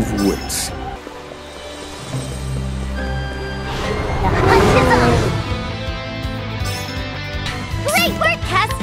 of wits. Great work, Cassie!